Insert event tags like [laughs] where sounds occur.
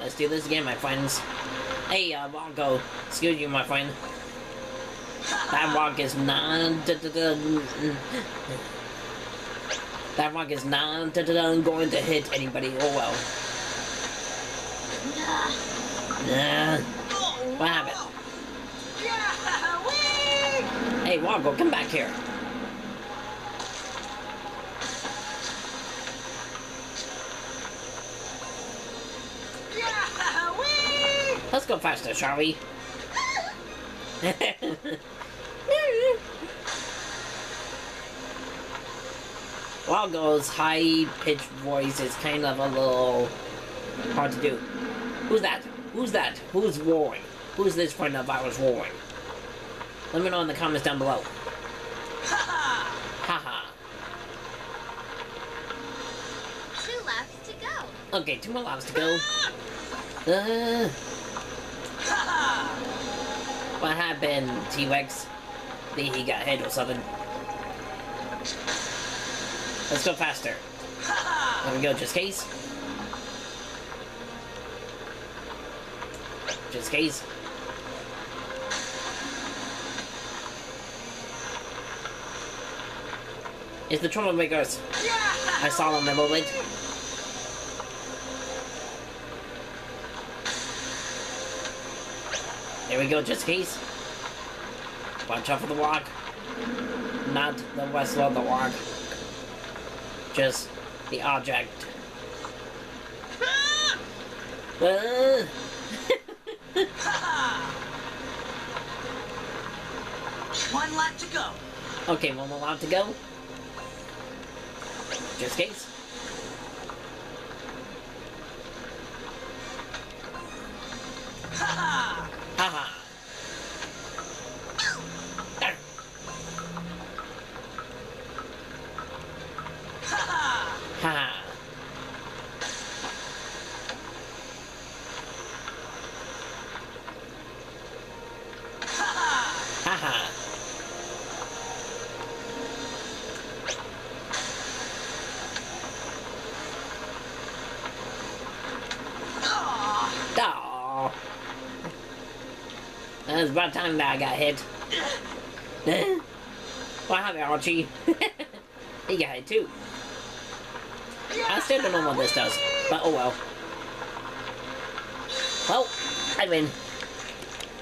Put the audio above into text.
let's do this again, my friends. Hey, uh, Rocco. Excuse you, my friend. That rock is not... That rock is not going to hit anybody. Oh, well. Nah. What happened? Hey, Rocco, come back here. Let's go faster, shall we? [laughs] Walgo's high-pitched voice is kind of a little hard to do. Who's that? Who's that? Who's roaring? Who's this friend of ours roaring? Let me know in the comments down below. Haha. Two laps to go. Okay, two more laps to go. Uh, what happened, T-Rex? Think he got hit or something. Let's go faster. There we go, just case. Just case. It's the troublemakers. I saw them in a moment. There we go, just in case. Watch out for the rock. Not the wrestler of the rock. Just the object. Uh, [laughs] One lap to go. okay, one more lap to go. Just in case. Haha. There. Haha. Haha. Oh. It's about time that I got hit. [laughs] What happened, Archie? [laughs] he got hit too. I still don't know what this does, but oh well. Well, I win.